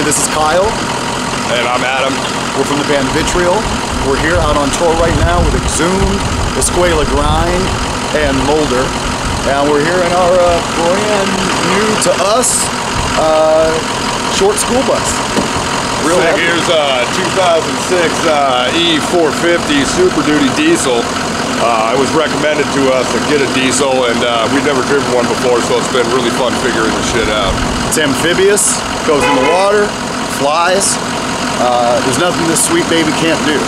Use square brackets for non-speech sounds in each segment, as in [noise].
Hey, this is Kyle. And I'm Adam. We're from the band Vitriol. We're here out on tour right now with Exhumed, Escuela Grind, and Molder. And we're here in our uh, brand new to us uh, short school bus. Real Here's a 2006 uh, E450 Super Duty diesel. Uh, it was recommended to us to get a diesel, and uh, we've never driven one before, so it's been really fun figuring the shit out. It's amphibious, goes in the water, flies. Uh, there's nothing this sweet baby can't do.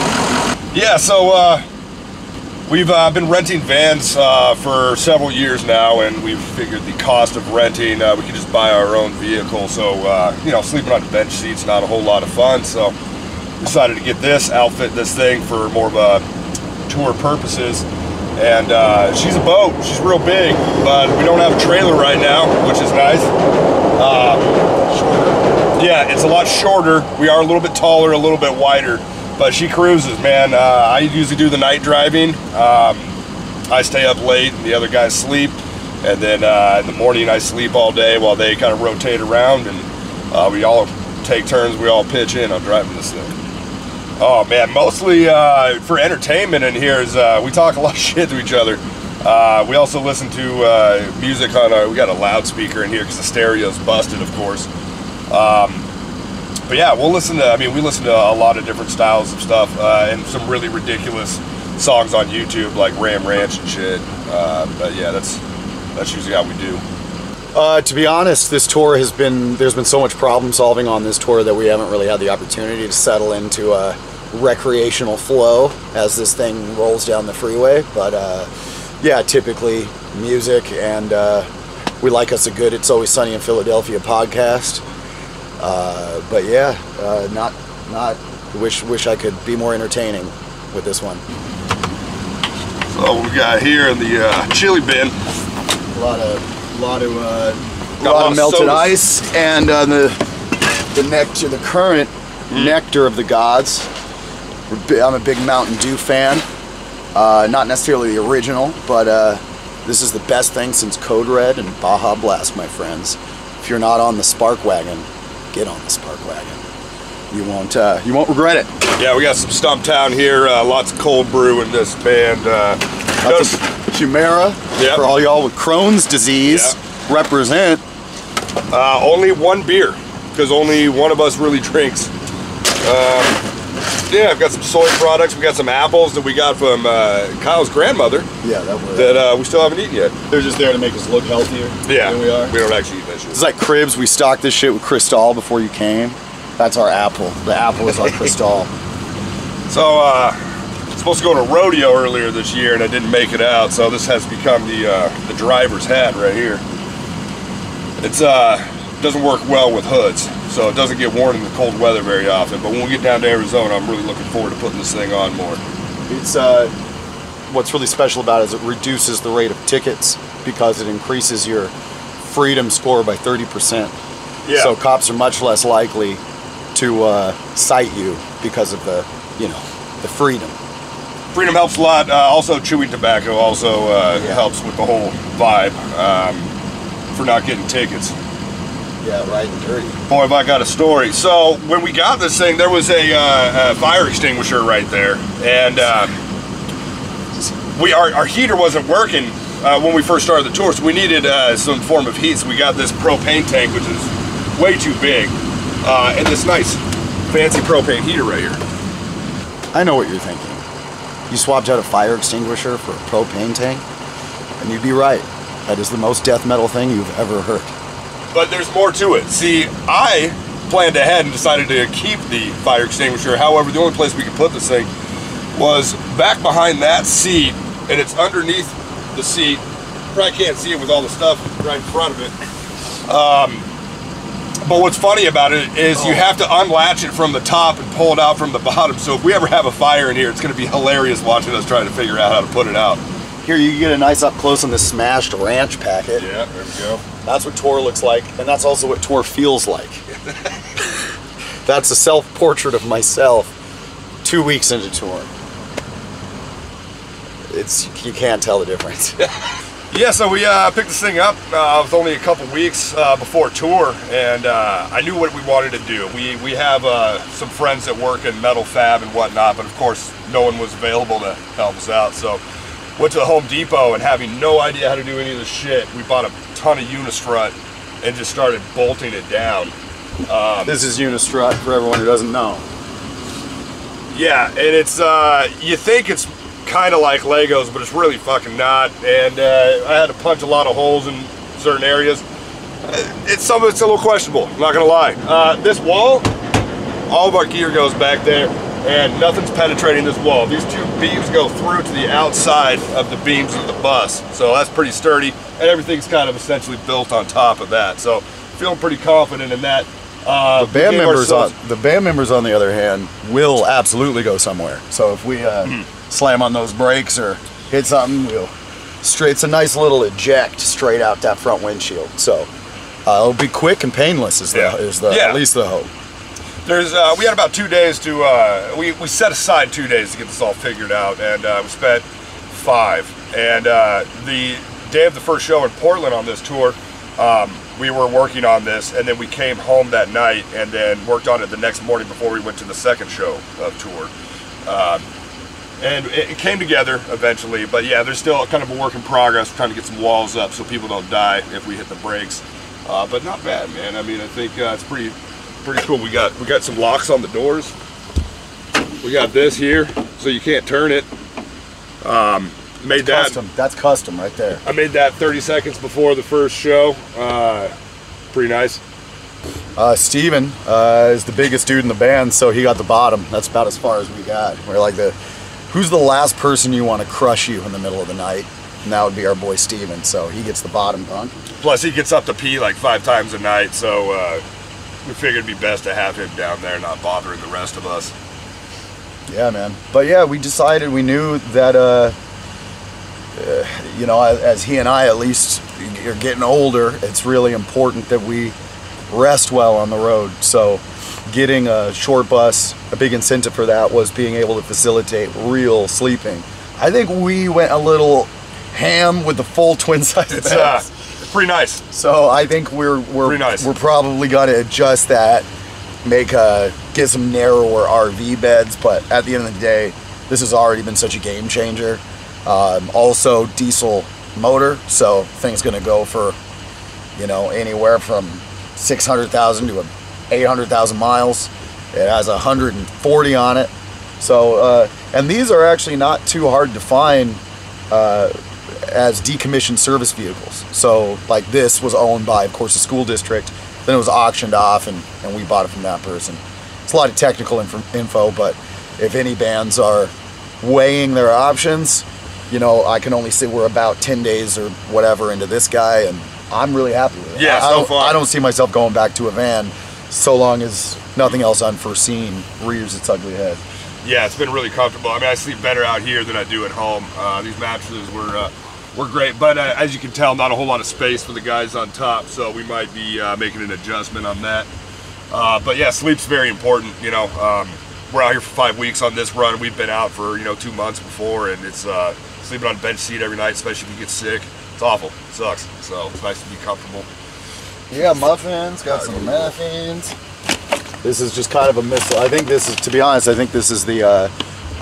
Yeah, so uh, we've uh, been renting vans uh, for several years now, and we've figured the cost of renting, uh, we could just buy our own vehicle. So, uh, you know, sleeping on the bench seat's not a whole lot of fun. So, decided to get this, outfit this thing for more of a tour purposes. And uh, she's a boat. She's real big, but we don't have a trailer right now, which is nice. Uh, yeah, it's a lot shorter. We are a little bit taller, a little bit wider, but she cruises, man. Uh, I usually do the night driving. Um, I stay up late, and the other guys sleep, and then uh, in the morning I sleep all day while they kind of rotate around, and uh, we all take turns. We all pitch in on driving this thing. Oh man, mostly uh, for entertainment in here is we talk a lot of shit to each other. Uh, we also listen to uh, music on our. We got a loudspeaker in here because the stereo's busted, of course. Um, but yeah, we'll listen to. I mean, we listen to a lot of different styles of stuff uh, and some really ridiculous songs on YouTube like Ram Ranch and shit. Uh, but yeah, that's that's usually how we do. Uh, to be honest, this tour has been there's been so much problem solving on this tour that we haven't really had the opportunity to settle into a recreational flow as this thing rolls down the freeway. But uh, yeah, typically music and uh, we like us a good "It's Always Sunny in Philadelphia" podcast. Uh, but yeah, uh, not not wish wish I could be more entertaining with this one. So we got here in the uh, chili bin. A lot of lot of uh, a lot of melted sodas. ice and uh, the the nectar, the current Mm. nectar of the gods. I'm a big Mountain Dew fan. Uh, not necessarily the original, but uh, this is the best thing since Code Red and Baja Blast, my friends. If you're not on the Spark Wagon, get on the Spark Wagon. You won't uh, you won't regret it. Yeah, we got some Stumptown here. Uh, lots of cold brew in this band. Uh, of Humira Yep. for all y'all with Crohn's disease. Represent. Uh, only one beer, because only one of us really drinks. Um, yeah, I've got some soy products. We got some apples that we got from uh, Kyle's grandmother Yeah, that was. that uh, we still haven't eaten yet. They're just there to make us look healthier. Yeah, we are. We don't actually eat that shit. It's like cribs. We stocked this shit with Cristal before you came. That's our apple. The apple is our [laughs] Cristal. So, uh, supposed to go to a rodeo earlier this year, and I didn't make it out. So this has become the uh, the driver's hat right here. It's uh doesn't work well with hoods, so it doesn't get worn in the cold weather very often. But when we get down to Arizona, I'm really looking forward to putting this thing on more. It's uh, what's really special about it is it reduces the rate of tickets because it increases your freedom score by 30%. Yeah. So cops are much less likely to uh, cite you because of the, you know, the freedom. Freedom helps a lot. Uh, also, chewing tobacco also uh, Yeah. helps with the whole vibe um, for not getting tickets. Yeah, right and dirty. Boy, have I got a story. So when we got this thing, there was a, uh, a fire extinguisher right there, and uh, we our, our heater wasn't working uh, when we first started the tour, so we needed uh, some form of heat. So we got this propane tank, which is way too big, uh, and this nice fancy propane heater right here. I know what you're thinking. You swapped out a fire extinguisher for a propane tank, and you'd be right. That is the most death metal thing you've ever heard. But there's more to it. See, I planned ahead and decided to keep the fire extinguisher. However, the only place we could put this thing was back behind that seat, and it's underneath the seat. Probably can't see it with all the stuff right in front of it. Um, but what's funny about it is you have to unlatch it from the top and pull it out from the bottom. So if we ever have a fire in here, it's going to be hilarious watching us trying to figure out how to put it out. Here, you get a nice up close on this smashed ranch packet. Yeah, there we go. That's what tour looks like, and that's also what tour feels like. [laughs] that's a self portrait of myself two weeks into tour. It's you can't tell the difference. [laughs] Yeah, so we uh, picked this thing up uh, with only a couple weeks uh, before tour, and uh, I knew what we wanted to do. We we have uh, some friends that work in metal fab and whatnot, but of course no one was available to help us out. So went to the Home Depot and having no idea how to do any of this shit, we bought a ton of Unistrut and just started bolting it down. This is Unistrut for everyone who doesn't know. Yeah, and it's uh, you think it's kind of like Legos, but it's really fucking not. And uh, I had to punch a lot of holes in certain areas. It's some of it's a little questionable. I'm not gonna lie. Uh, this wall, all of our gear goes back there, and nothing's penetrating this wall. These two beams go through to the outside of the beams of the bus, so that's pretty sturdy. And everything's kind of essentially built on top of that. So feeling pretty confident in that. Uh, The band members on the band members on the other hand will absolutely go somewhere. So if we uh, Hmm. slam on those brakes or hit something, we'll straight. It's a nice little eject straight out that front windshield. So uh, it'll be quick and painless. Is the Yeah. is the Yeah. at least the hope. There's uh, we had about two days to uh, we we set aside two days to get this all figured out, and uh, we spent five. And uh, the day of the first show in Portland on this tour, um, we were working on this, and then we came home that night, and then worked on it the next morning before we went to the second show of tour. Um, and it, came together eventually, but yeah, there's still kind of a work in progress. We're trying to get some walls up so people don't die if we hit the brakes. Uh, but not bad, man. I mean, I think uh, it's pretty pretty cool. We got we got some locks on the doors. We got this here, so you can't turn it. Um, made that. Custom. That's custom right there. I made that 30 seconds before the first show. Uh, pretty nice. Uh, Stephen uh, is the biggest dude in the band, so he got the bottom. That's about as far as we got. We're like the, who's the last person you want to crush you in the middle of the night? And that would be our boy Stephen. So he gets the bottom bunk. Plus, he gets up to pee like five times a night, so uh, we figured it'd be best to have him down there, not bothering the rest of us. Yeah, man. But yeah, we decided we knew that, uh, uh, you know, as, he and I at least are getting older, it's really important that we rest well on the road. So getting a short bus, a big incentive for that was being able to facilitate real sleeping. I think we went a little ham with the full twin size [laughs] beds. Uh, pretty nice. So I think we're we're Pretty nice. we're probably gonna adjust that, make a get some narrower RV beds. But at the end of the day, this has already been such a game changer. Um, also diesel motor, so thing's gonna go for you know anywhere from six hundred thousand to eight hundred thousand miles. It has hundred and forty on it. So uh, and these are actually not too hard to find uh, as decommissioned service vehicles. So like this was owned by, of course, the school district. Then it was auctioned off, and, and we bought it from that person. It's a lot of technical inf- info, but if any bands are weighing their options, you know, I can only say we're about 10 days or whatever into this guy, and I'm really happy with it. Yeah, I, I so don't, far. I don't see myself going back to a van so long as nothing else unforeseen rears its ugly head. Yeah, it's been really comfortable. I mean, I sleep better out here than I do at home. Uh, these mattresses were uh, were great, but uh, as you can tell, not a whole lot of space for the guys on top, so we might be uh, making an adjustment on that. Uh, but yeah, sleep's very important. You know, um, we're out here for five weeks on this run. We've been out for you know two months before, and it's uh, sleeping on a bench seat every night, especially if you get sick. It's awful. It sucks. So it's nice to be comfortable. Yeah, muffins, got some muffins. This is just kind of a missile. I think this is, to be honest, I think this is the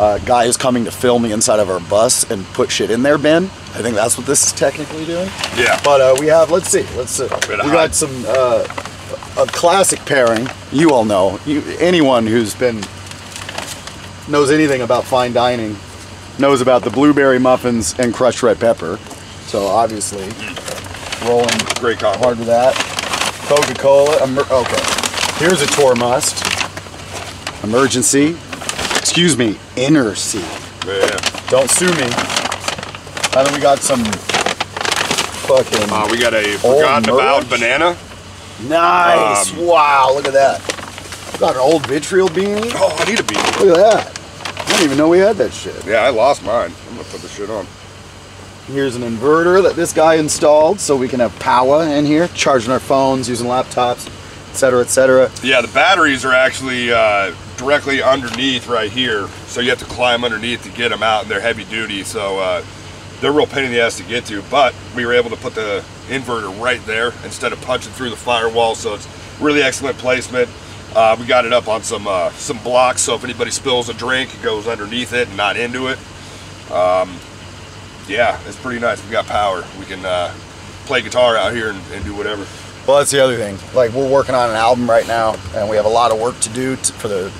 uh, guy is coming to film the inside of our bus and put shit in there bin. I think that's what this is technically doing. Yeah. But uh, we have, let's see, let's see. We got hype. some, uh, a classic pairing. You all know. You, anyone who's been, knows anything about fine dining knows about the blueberry muffins and crushed red pepper. So obviously, rolling Great combo. hard with that. Coca-Cola. Okay. Here's a tour must. Emergency. Excuse me. Inner C. Yeah. Don't sue me. And then we got some fucking Uh, we got a forgotten about banana. nice. um, wow, look at that. Got an old vitriol beanie. Oh, I need a beat. Look at that. I didn't even know we had that shit. Yeah, I lost mine. I'm gonna put the shit on. Here's an inverter that this guy installed so we can have power in here, charging our phones, using laptops, etc., etc. Yeah, the batteries are actually uh, directly underneath right here, so you have to climb underneath to get them out, and they're heavy duty. So uh, they're real pain in the ass to get to, but we were able to put the inverter right there instead of punching through the firewall. So it's really excellent placement. Uh, we got it up on some uh, some blocks, so if anybody spills a drink, it goes underneath it and not into it. Um, yeah, it's pretty nice. We got power. We can uh, play guitar out here and, and, do whatever. Well, that's the other thing. Like we're working on an album right now, and we have a lot of work to do to, for the,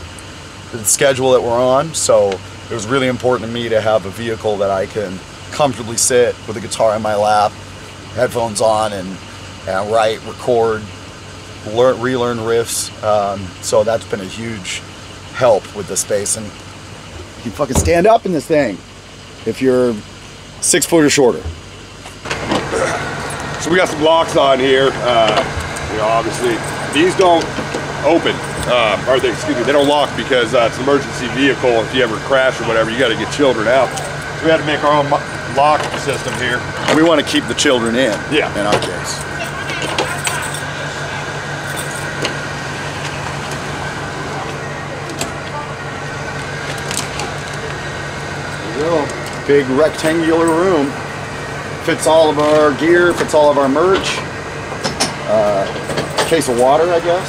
the schedule that we're on. So it was really important to me to have a vehicle that I can comfortably sit with a guitar in my lap, headphones on, and, and write, record, learn, relearn riffs. Um, so that's been a huge help with the space. And you fucking stand up in this thing if you're six foot or shorter. So we got some locks on here. Uh, you know, obviously these don't open, uh, or they, excuse me, they don't lock because uh, it's an emergency vehicle. If you ever crash or whatever, you got to get children out. So we had to make our own lock system here. We want to keep the children in. Yeah. In our case. Big rectangular room. Fits all of our gear, fits all of our merch. Uh, case of water, I guess.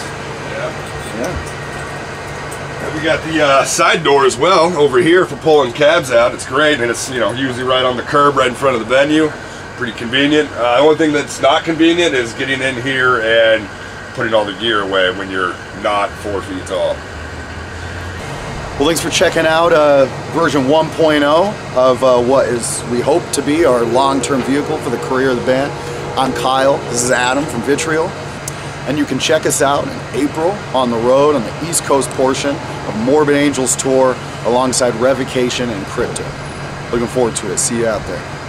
Yeah. Yeah. And we got the uh, side door as well over here for pulling cabs out. It's great, and it's you know usually right on the curb, right in front of the venue. Pretty convenient. Uh, the only thing that's not convenient is getting in here and putting all the gear away when you're not four feet tall. Well, thanks for checking out uh, version 1.0 of uh, what is, we hope to be, our long-term vehicle for the career of the band. I'm Kyle, this is Adam from Vitriol, and you can check us out in April on the road on the East Coast portion of Morbid Angels Tour alongside Revocation and Crypta. Looking forward to it. See you out there.